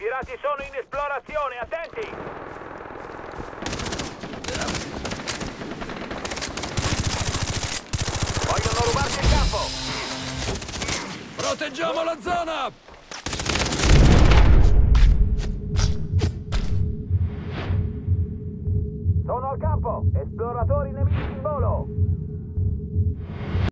Pirati sono in esplorazione, attenti! Vogliono rubarci il campo! Proteggiamo la zona! Sono al campo! Esploratori nemici!